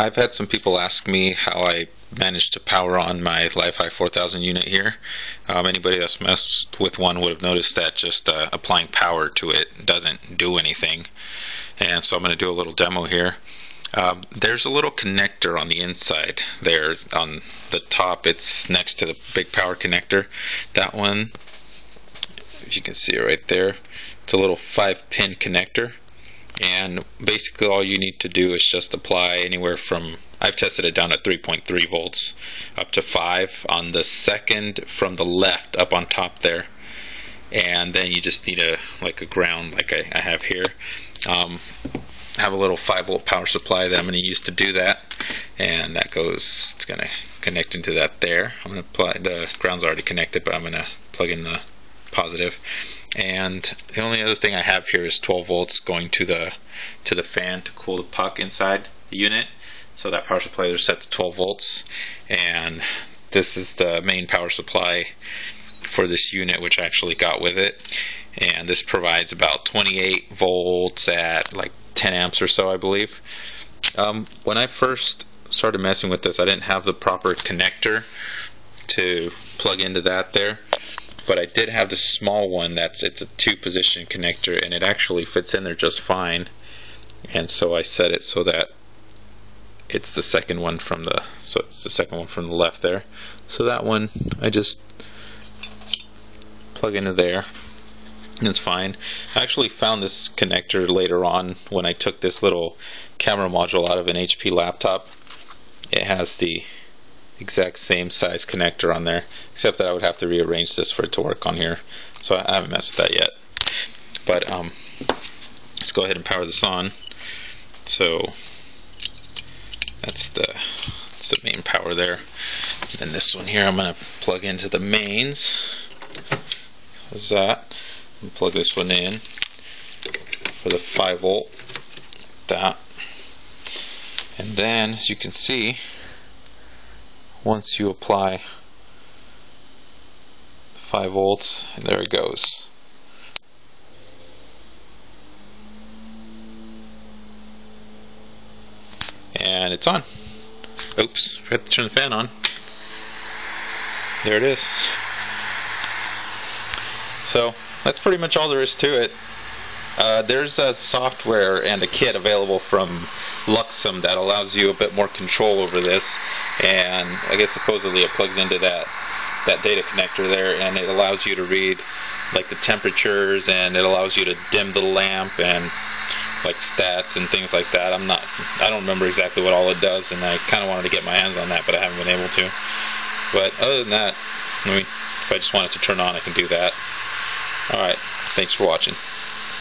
I've had some people ask me how I managed to power on my LIFI 4000 unit here. Um, anybody that's messed with one would have noticed that just uh, applying power to it doesn't do anything. And so I'm going to do a little demo here. Um, there's a little connector on the inside there on the top. It's next to the big power connector. That one, if you can see it right there, it's a little 5 pin connector and basically all you need to do is just apply anywhere from I've tested it down at 3.3 volts up to 5 on the second from the left up on top there. And then you just need a like a ground like I, I have here. Um, have a little 5 volt power supply that I'm going to use to do that. And that goes it's going to connect into that there. I'm going to apply the ground's already connected but I'm going to plug in the positive and the only other thing I have here is 12 volts going to the to the fan to cool the puck inside the unit. So that power supply is set to 12 volts. And this is the main power supply for this unit which I actually got with it. And this provides about 28 volts at like 10 amps or so I believe. Um, when I first started messing with this I didn't have the proper connector to plug into that there but I did have the small one that's it's a two position connector and it actually fits in there just fine. And so I set it so that it's the second one from the so it's the second one from the left there. So that one I just plug into there and it's fine. I actually found this connector later on when I took this little camera module out of an HP laptop. It has the exact same size connector on there except that I would have to rearrange this for it to work on here. So I haven't messed with that yet. But um, let's go ahead and power this on. So that's the that's the main power there. And this one here I'm gonna plug into the mains. How's that? Plug this one in for the 5 volt. That. And then as you can see once you apply 5 volts and there it goes. And it's on. Oops forgot to turn the fan on. There it is. So that's pretty much all there is to it uh, there's a software and a kit available from Luxim that allows you a bit more control over this and I guess supposedly it plugs into that that data connector there and it allows you to read like the temperatures and it allows you to dim the lamp and like stats and things like that. I'm not I don't remember exactly what all it does and I kind of wanted to get my hands on that but I haven't been able to. But other than that, I mean if I just want it to turn on I can do that. Alright, thanks for watching.